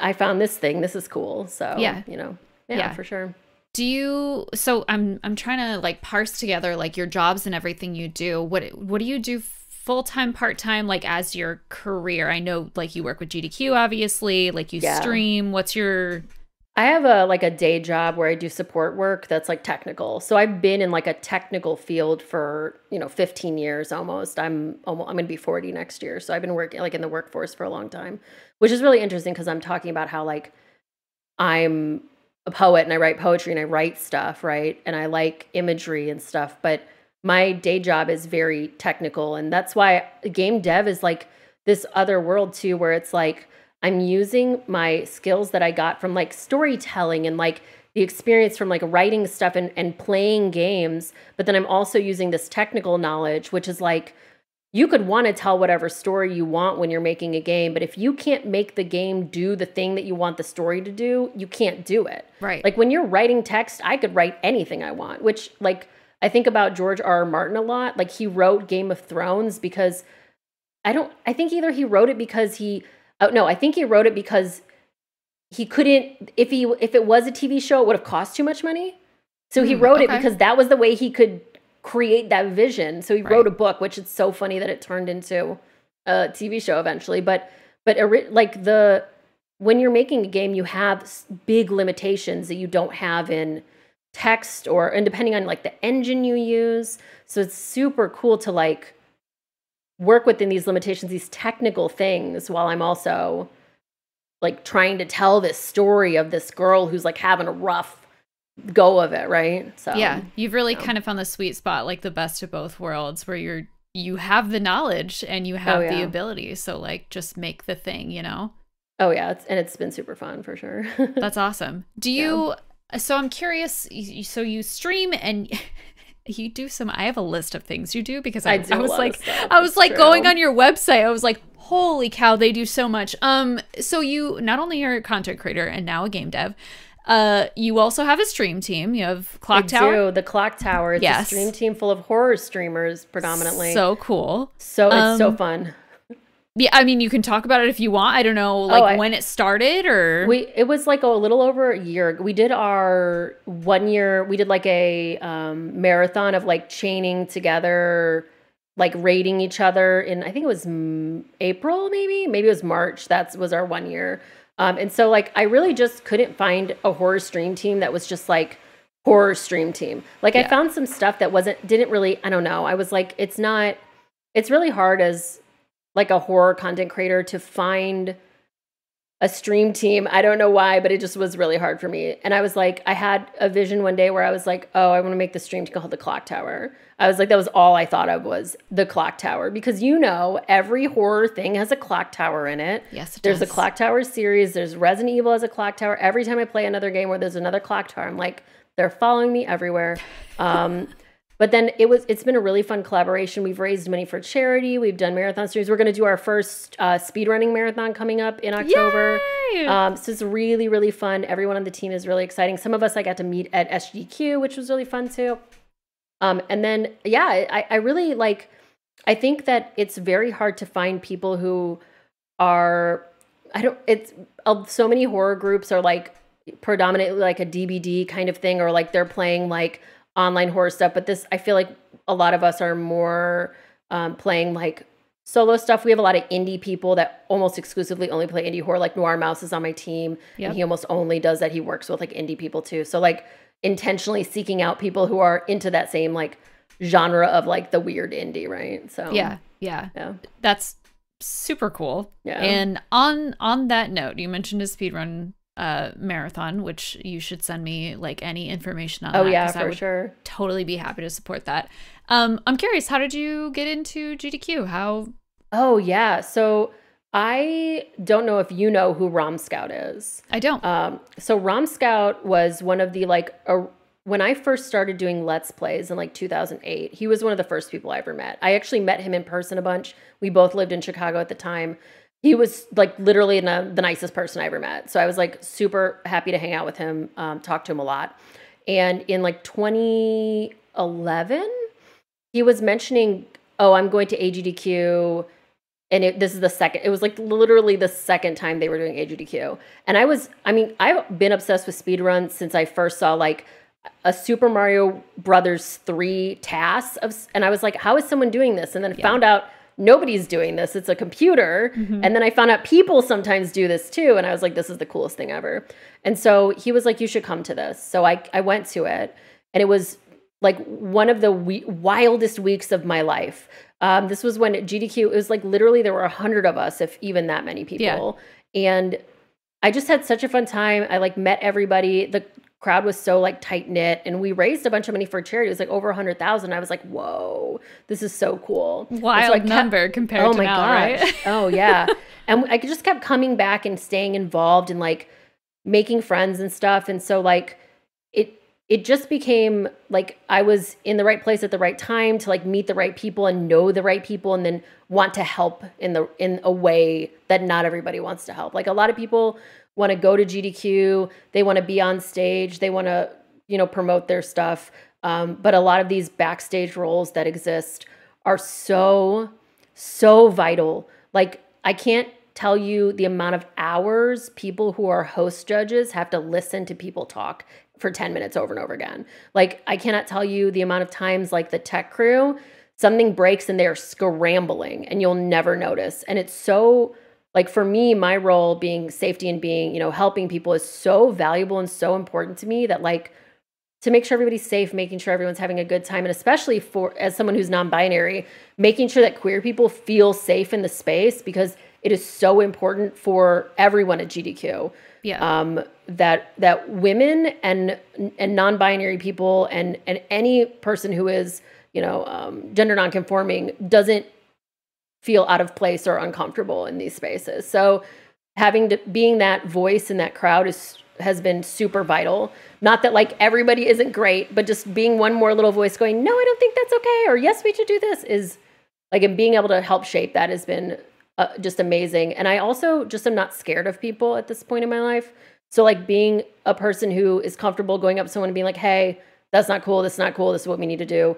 [SPEAKER 1] i found this thing. This is cool. So yeah. you know yeah, yeah. for sure.
[SPEAKER 2] Do you so i'm i'm trying to like parse together like your jobs and everything you do. What what do you do full time, part time, like as your career? I know like you work with GDQ, obviously, like you yeah. stream. What's your.
[SPEAKER 1] I have a like a day job where I do support work that's like technical. So I've been in like a technical field for, you know, 15 years almost. I'm almost, I'm going to be 40 next year. So I've been working like in the workforce for a long time, which is really interesting because I'm talking about how like I'm a poet and I write poetry and I write stuff, right? And I like imagery and stuff, but my day job is very technical and that's why game dev is like this other world too where it's like i'm using my skills that i got from like storytelling and like the experience from like writing stuff and, and playing games but then i'm also using this technical knowledge which is like you could want to tell whatever story you want when you're making a game but if you can't make the game do the thing that you want the story to do you can't do it.
[SPEAKER 2] Right.
[SPEAKER 1] Like when you're writing text i could write anything i want which like I think about George R. R. Martin a lot. Like he wrote Game of Thrones because I don't I think either he wrote it because he oh no, I think he wrote it because he couldn't if he if it was a TV show it would have cost too much money. So he mm, wrote okay. it because that was the way he could create that vision. So he right. wrote a book which it's so funny that it turned into a TV show eventually, but but like the when you're making a game you have big limitations that you don't have in text or and depending on like the engine you use. So it's super cool to like work within these limitations, these technical things while I'm also like trying to tell this story of this girl who's like having a rough go of it, right?
[SPEAKER 2] So Yeah, you've really kind of found the sweet spot, like the best of both worlds where you're you have the knowledge and you have oh, yeah. the ability. So like just make the thing, you know?
[SPEAKER 1] Oh yeah, it's, and it's been super fun for sure. [laughs]
[SPEAKER 2] That's awesome. Do you yeah. So I'm curious. So you stream and [laughs] you do some. I have a list of things you do because I, I, do I was like, I was like true. going on your website. I was like, holy cow, they do so much. Um, so you not only are a content creator and now a game dev. Uh, you also have a stream team. You have Clock
[SPEAKER 1] I
[SPEAKER 2] Tower.
[SPEAKER 1] do. The Clock Tower. It's
[SPEAKER 2] Yes.
[SPEAKER 1] a stream team full of horror streamers predominantly.
[SPEAKER 2] So cool.
[SPEAKER 1] So it's so
[SPEAKER 2] Um,
[SPEAKER 1] fun.
[SPEAKER 2] Yeah, I mean, you can talk about it if you want. I don't know, like
[SPEAKER 1] Oh, I-
[SPEAKER 2] when it started or.
[SPEAKER 1] We it was like a little over a year. We did our one year. We did like a um, marathon of like chaining together, like rating each other. In I think it was April, maybe maybe it was March. That was our one year. Um, and so like I really just couldn't find a horror stream team that was just like horror stream team. Like I found some stuff that wasn't didn't really. I don't know. I was like, it's not. It's really hard as like a horror content creator to find a stream team. I don't know why, but it just was really hard for me. And I was like, I had a vision one day where I was like, oh, I want to make the stream team called the Clock Tower. I was like, that was all I thought of was the Clock Tower because you know every horror thing has a clock tower in it.
[SPEAKER 2] Yes, it
[SPEAKER 1] there's
[SPEAKER 2] does.
[SPEAKER 1] a Clock Tower series. There's Resident Evil as a clock tower. Every time I play another game where there's another clock tower, I'm like, they're following me everywhere. Um, but then it was it's been a really fun collaboration. We've raised money for charity. We've done marathon streams. We're going to do our first uh, speedrunning marathon coming up in October. Um, so it's really really fun. Everyone on the team is really exciting. Some of us I got to meet at SGQ, which was really fun too. Um, and then yeah, I, I really like. I think that it's very hard to find people who are. I don't. It's so many horror groups are like predominantly like a DBD kind of thing, or like they're playing like online horror stuff. But this, I feel like a lot of us are more um, playing like solo stuff. We have a lot of indie people that almost exclusively only play indie horror. Like Noir Mouse is on my team,
[SPEAKER 2] Yep.
[SPEAKER 1] and he almost only does that. He works with like indie people too. So like intentionally seeking out people who are into that same like genre of like the weird indie, right? So
[SPEAKER 2] yeah, yeah.
[SPEAKER 1] yeah,
[SPEAKER 2] That's super cool.
[SPEAKER 1] Yeah.
[SPEAKER 2] And on on that note, you mentioned a speedrun uh marathon, which you should send me like any information on
[SPEAKER 1] oh
[SPEAKER 2] that,
[SPEAKER 1] yeah, for
[SPEAKER 2] would
[SPEAKER 1] sure.
[SPEAKER 2] totally be happy to support that. Um I'm curious, how did you get into GDQ? How
[SPEAKER 1] Oh yeah, so. I don't know if you know who Rom Scout is.
[SPEAKER 2] I don't.
[SPEAKER 1] Um, so Rom Scout was one of the like uh, when I first started doing Let's Plays in like 2008. He was one of the first people I ever met. I actually met him in person a bunch. We both lived in Chicago at the time. He was like literally the, the nicest person I ever met. So I was like super happy to hang out with him, um, talk to him a lot. And in like 2011, he was mentioning, "Oh, I'm going to AGDQ." and it, this is the second it was like literally the second time they were doing AGDQ. And I was I mean, I've been obsessed with speedruns since I first saw like a Super Mario Brothers 3 TAS of and I was like, how is someone doing this? And then I found out nobody's doing this. It's a computer. And then I found out people sometimes do this too and I was like this is the coolest thing ever. And so he was like you should come to this. So I I went to it and it was like one of the we- wildest weeks of my life. Um, this was when GDQ, it was like literally there were a hundred of us, if even that many people. And I just had such a fun time. I like met everybody. The crowd was so like tight knit and we raised a bunch of money for charity. It was like over a hundred thousand. I was like, whoa, this is so cool. And so
[SPEAKER 2] Wild
[SPEAKER 1] kept-
[SPEAKER 2] number compared
[SPEAKER 1] oh
[SPEAKER 2] to
[SPEAKER 1] my
[SPEAKER 2] now,
[SPEAKER 1] gosh.
[SPEAKER 2] right? [laughs]
[SPEAKER 1] oh yeah. And I just kept coming back and staying involved and like making friends and stuff. And so like it it just became like I was in the right place at the right time to like meet the right people and know the right people and then want to help in the in a way that not everybody wants to help. Like a lot of people want to go to GDQ, they want to be on stage, they want to, you know, promote their stuff. Um, but a lot of these backstage roles that exist are so so vital. Like I can't tell you the amount of hours people who are host judges have to listen to people talk for 10 minutes over and over again. Like I cannot tell you the amount of times like the tech crew something breaks and they're scrambling and you'll never notice. And it's so like for me my role being safety and being, you know, helping people is so valuable and so important to me that like to make sure everybody's safe, making sure everyone's having a good time, and especially for as someone who's non-binary, making sure that queer people feel safe in the space because it is so important for everyone at GDQ.
[SPEAKER 2] Yeah.
[SPEAKER 1] Um, that that women and and non-binary people and and any person who is you know um, gender non-conforming doesn't feel out of place or uncomfortable in these spaces. So having to being that voice in that crowd is has been super vital. Not that like everybody isn't great, but just being one more little voice going, "No, I don't think that's okay," or "Yes, we should do this," is like and being able to help shape that has been uh, just amazing. And I also just am not scared of people at this point in my life. So like being a person who is comfortable going up to someone and being like, "Hey, that's not cool. This is not cool. This is what we need to do."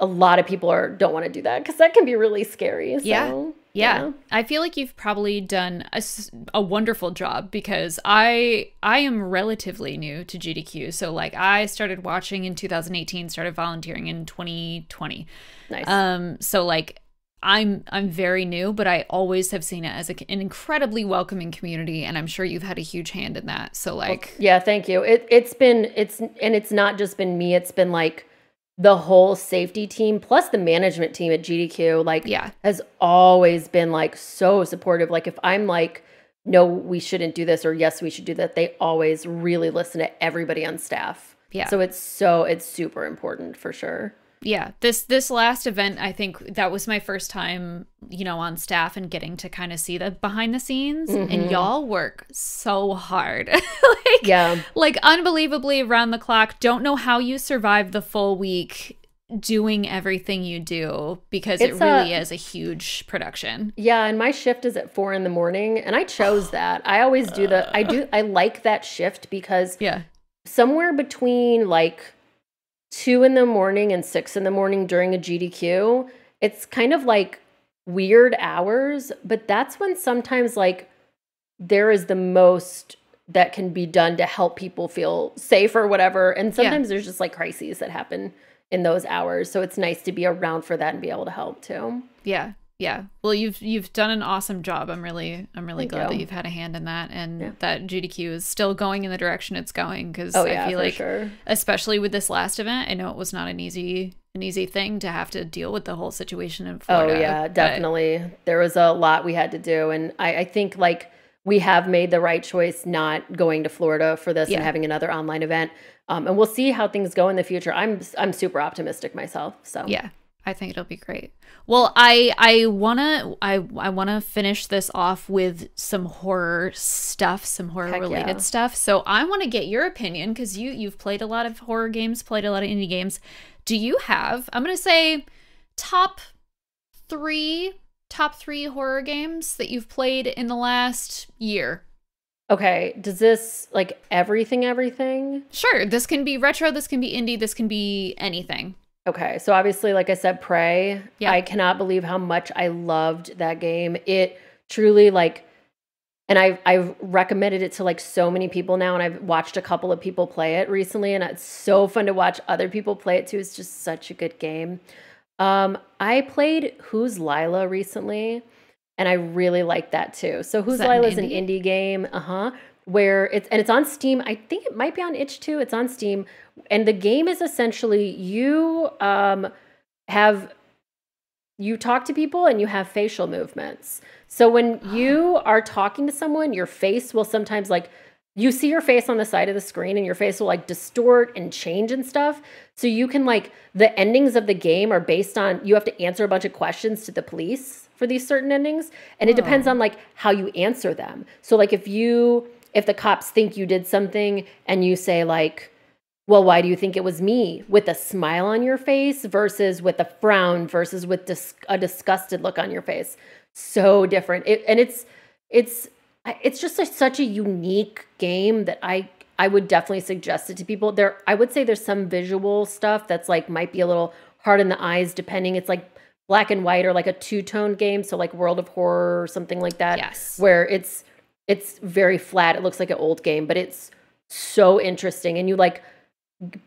[SPEAKER 1] A lot of people are don't want to do that because that can be really scary. So,
[SPEAKER 2] Yeah. Yeah. I feel like you've probably done a, a wonderful job because I I am relatively new to GDQ. So like I started watching in 2018, started volunteering in 2020.
[SPEAKER 1] nice.
[SPEAKER 2] Um so like I'm I'm very new, but I always have seen it as a, an incredibly welcoming community and I'm sure you've had a huge hand in that. So like
[SPEAKER 1] Yeah, thank you. It it's been it's and it's not just been me. It's been like the whole safety team plus the management team at GDQ. Like,
[SPEAKER 2] Yeah.
[SPEAKER 1] has always been like so supportive. Like, if I'm like, no, we shouldn't do this, or yes, we should do that, they always really listen to everybody on staff.
[SPEAKER 2] Yeah.
[SPEAKER 1] So it's so it's super important for sure.
[SPEAKER 2] yeah this this last event i think that was my first time you know on staff and getting to kind of see the behind the scenes and mm-hmm. y'all work so hard [laughs] like
[SPEAKER 1] Yeah.
[SPEAKER 2] like unbelievably around the clock don't know how you survive the full week doing everything you do because
[SPEAKER 1] It's
[SPEAKER 2] it really
[SPEAKER 1] a-
[SPEAKER 2] is a huge production
[SPEAKER 1] Yeah, and my shift is at four in the morning, and I chose [sighs] that. I always do the. I do. I like that shift because
[SPEAKER 2] yeah
[SPEAKER 1] somewhere between like two in the morning and six in the morning during a GDQ, it's kind of like weird hours, but that's when sometimes like there is the most that can be done to help people feel safe or whatever. And sometimes there's just like crises that happen in those hours. So it's nice to be around for that and be able to help too.
[SPEAKER 2] yeah yeah well you've you've done an awesome job i'm really i'm really
[SPEAKER 1] Thank
[SPEAKER 2] glad that
[SPEAKER 1] you.
[SPEAKER 2] you've had a hand in that and
[SPEAKER 1] Yeah.
[SPEAKER 2] that gdq is still going in the direction it's going because
[SPEAKER 1] Oh
[SPEAKER 2] i
[SPEAKER 1] yeah,
[SPEAKER 2] feel like
[SPEAKER 1] sure.
[SPEAKER 2] especially with this last event. I know it was not an easy an easy thing to have to deal with the whole situation in Florida.
[SPEAKER 1] Oh
[SPEAKER 2] Florida.
[SPEAKER 1] yeah,
[SPEAKER 2] but-
[SPEAKER 1] definitely. There was a lot we had to do, and I, I think like we have made the right choice not going to Florida for this
[SPEAKER 2] Yeah.
[SPEAKER 1] and having another online event. Um, and we'll see how things go in the future. I'm I'm super optimistic myself. So
[SPEAKER 2] Yeah, I think it'll be great. Well, I I wanna I I wanna finish this off with some horror stuff, some horror
[SPEAKER 1] Heck
[SPEAKER 2] related
[SPEAKER 1] yeah.
[SPEAKER 2] stuff. So I want to get your opinion because you you've played a lot of horror games, played a lot of indie games. Do you have? I'm gonna say top three top three horror games that you've played in the last year.
[SPEAKER 1] okay, does this like everything everything?
[SPEAKER 2] Sure, this can be retro, this can be indie, this can be anything.
[SPEAKER 1] Okay, so obviously, like I said, Prey.
[SPEAKER 2] Yeah.
[SPEAKER 1] I cannot believe how much I loved that game. It truly like, and I've I've recommended it to like so many people now, and I've watched a couple of people play it recently, and it's so fun to watch other people play it too. It's just such a good game. Um, I played Who's Lila recently, and I really like that too. So Who's Lila is an
[SPEAKER 2] indie?
[SPEAKER 1] indie game, uh huh, where it's and it's on Steam. I think it might be on itch too. It's on Steam, and the game is essentially you um have you talk to people and you have facial movements. So when you are talking to someone, your face will sometimes like you see your face on the side of the screen and your face will like distort and change and stuff. So you can like the endings of the game are based on you have to answer a bunch of questions to the police for these certain endings and it depends on like how you answer them. So like if you if the cops think you did something and you say like well, why do you think it was me? With a smile on your face versus with a frown versus with dis- a disgusted look on your face. So different. It, and it's it's it's just a, such a unique game that I I would definitely suggest it to people. There I would say there's some visual stuff that's like might be a little hard in the eyes depending. It's like black and white or like a two-tone game, so like World of Horror or something like that
[SPEAKER 2] Yes.
[SPEAKER 1] where it's it's very flat. It looks like an old game, but it's so interesting and you like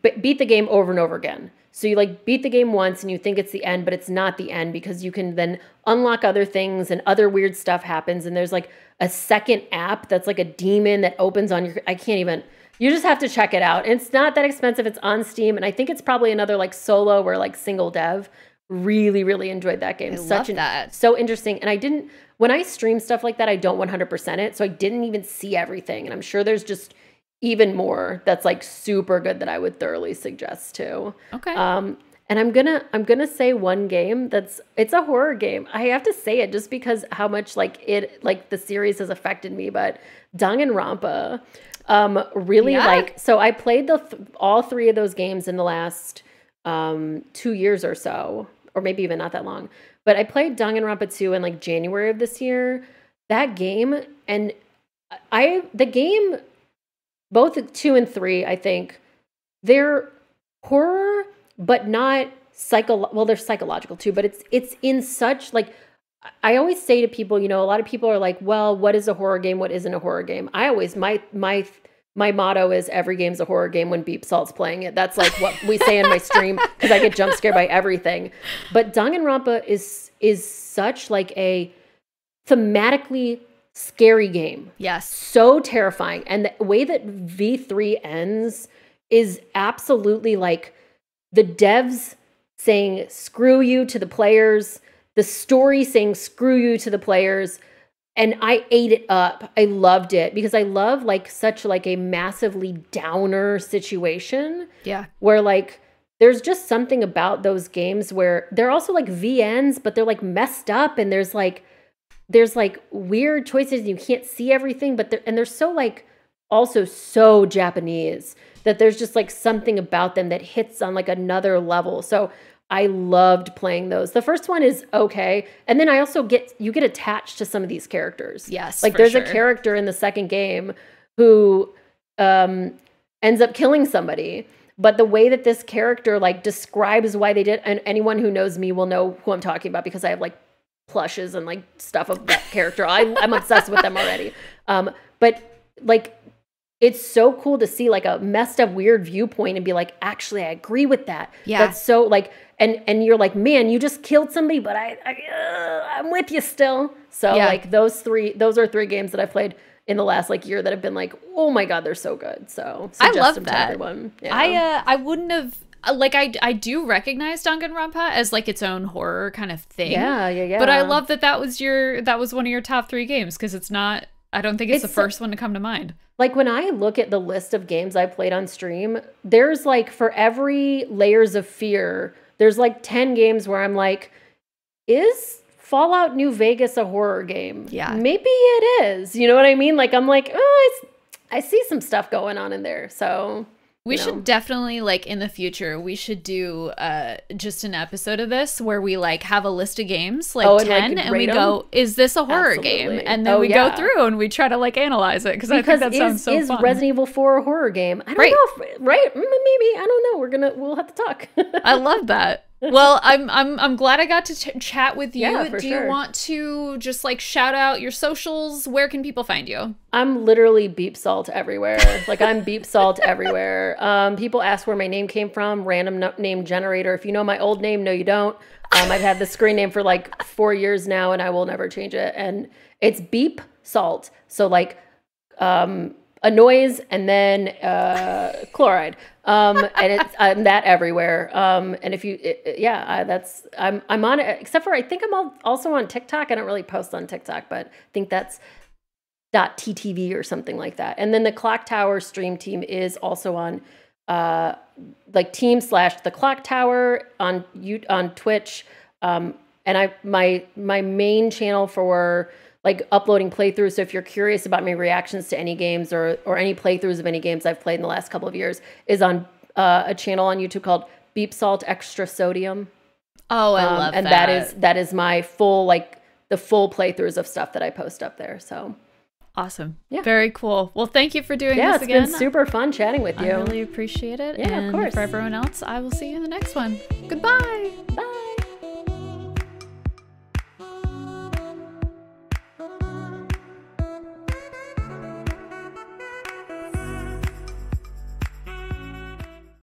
[SPEAKER 1] b- beat the game over and over again. So you like beat the game once and you think it's the end, but it's not the end because you can then unlock other things and other weird stuff happens. And there's like a second app that's like a demon that opens on your. I can't even. You just have to check it out. And it's not that expensive. It's on Steam, and I think it's probably another like solo or like single dev. Really, really enjoyed that game.
[SPEAKER 2] I
[SPEAKER 1] Such an,
[SPEAKER 2] that.
[SPEAKER 1] so interesting. And I didn't when I stream stuff like that, I don't 100% it. So I didn't even see everything. And I'm sure there's just even more that's like super good that I would thoroughly suggest too.
[SPEAKER 2] Okay.
[SPEAKER 1] Um and I'm gonna I'm gonna say one game that's it's a horror game. I have to say it just because how much like it like the series has affected me. But Danganronpa, um, really
[SPEAKER 2] Yeah?
[SPEAKER 1] like so I played the th- all three of those games in the last um two years or so, or maybe even not that long. But I played Danganronpa 2 in like January of this year. That game and I the game both two and three, I think, they're horror, but not psycho. Well, they're psychological too, but it's it's in such like. I always say to people, you know, a lot of people are like, "Well, what is a horror game? What isn't a horror game?" I always my my my motto is every game's a horror game when Beepsalt's playing it. That's like what we say in my stream because I get jump scared by everything. But Danganronpa is is such like a thematically scary game.
[SPEAKER 2] Yes.
[SPEAKER 1] So terrifying. And the way that V3 ends is absolutely like the devs saying screw you to the players, the story saying screw you to the players. And I ate it up. I loved it because I love like such like a massively downer situation.
[SPEAKER 2] Yeah.
[SPEAKER 1] Where like there's just something about those games where they're also like VNs, but they're like messed up and there's like there's like weird choices and you can't see everything but they're and they're so like also so japanese that there's just like something about them that hits on like another level so i loved playing those the first one is okay and then i also get you get attached to some of these characters
[SPEAKER 2] Yes.
[SPEAKER 1] like there's
[SPEAKER 2] sure.
[SPEAKER 1] a character in the second game who um ends up killing somebody but the way that this character like describes why they did and anyone who knows me will know who i'm talking about because i have like plushes and like stuff of that character I, i'm obsessed with them already um but like it's so cool to see like a messed up weird viewpoint and be like actually i agree with that
[SPEAKER 2] Yeah.
[SPEAKER 1] that's so like and and you're like man you just killed somebody but i, I uh, i'm with you still so
[SPEAKER 2] Yeah.
[SPEAKER 1] like those three those are three games that i've played in the last like year that have been like oh my god they're so good so
[SPEAKER 2] I love
[SPEAKER 1] them
[SPEAKER 2] that.
[SPEAKER 1] everyone yeah.
[SPEAKER 2] I uh I wouldn't have uh, like I I do recognize Danganronpa as like its own horror kind of thing.
[SPEAKER 1] yeah yeah yeah
[SPEAKER 2] But I love that that was your that was one of your top 3 games because it's not I don't think it's,
[SPEAKER 1] It's
[SPEAKER 2] the first one to come to mind.
[SPEAKER 1] like when I look at the list of games I played on stream, there's like for every layers of fear, there's like 10 games where I'm like, is Fallout New Vegas a horror game?
[SPEAKER 2] Yeah.
[SPEAKER 1] Maybe it is. You know what I mean? Like I'm like, oh, I see some stuff going on in there. So
[SPEAKER 2] We should
[SPEAKER 1] know.
[SPEAKER 2] definitely like in the future we should do uh just an episode of this where we like have a list of games like
[SPEAKER 1] Oh, and,
[SPEAKER 2] 10
[SPEAKER 1] like,
[SPEAKER 2] and we
[SPEAKER 1] rate 'em?
[SPEAKER 2] go is this a horror game and then
[SPEAKER 1] Oh,
[SPEAKER 2] we
[SPEAKER 1] yeah.
[SPEAKER 2] go through and we try to like analyze it because I think that sounds
[SPEAKER 1] is,
[SPEAKER 2] so
[SPEAKER 1] is
[SPEAKER 2] fun.
[SPEAKER 1] Resident Evil 4 a horror game? I don't
[SPEAKER 2] Right.
[SPEAKER 1] know. If, right? Mm, Maybe. I don't know. We're gonna we'll have to talk.
[SPEAKER 2] I [laughs] love that. Well, I'm I'm I'm glad I got to ch- chat with you.
[SPEAKER 1] Yeah, for
[SPEAKER 2] Do you want to just like shout out your socials? Where can people find you?
[SPEAKER 1] I'm literally Beepsalt everywhere. like I'm Beepsalt everywhere. Um, people ask where my name came from. Random no- name generator. If you know my old name, no, you don't. Um, I've had the screen name for like four years now, and I will never change it. And it's beep salt. So like um, a noise and then uh, chloride. Um, and it's I'm that everywhere. Um, and if you, it, yeah, I, that's I'm I'm on it. Except for I think I'm al- also on TikTok. I don't really post on TikTok, but I think that's dot ttv or something like that and then the clock tower stream team is also on uh like team slash the clock tower on you on twitch um and i my my main channel for like uploading playthroughs so if you're curious about my reactions to any games or or any playthroughs of any games i've played in the last couple of years is on uh, a channel on youtube called Beepsalt extra sodium
[SPEAKER 2] Oh, I
[SPEAKER 1] Um,
[SPEAKER 2] love
[SPEAKER 1] and
[SPEAKER 2] that.
[SPEAKER 1] that is that is my full like the full playthroughs of stuff that i post up there so
[SPEAKER 2] awesome.
[SPEAKER 1] Yeah.
[SPEAKER 2] Very cool. Well, thank you for doing
[SPEAKER 1] yeah,
[SPEAKER 2] this
[SPEAKER 1] it's
[SPEAKER 2] again.
[SPEAKER 1] been super fun chatting with you.
[SPEAKER 2] I really appreciate it.
[SPEAKER 1] Yeah, of course.
[SPEAKER 2] for everyone else, I will see you in the next one. Goodbye.
[SPEAKER 1] Bye.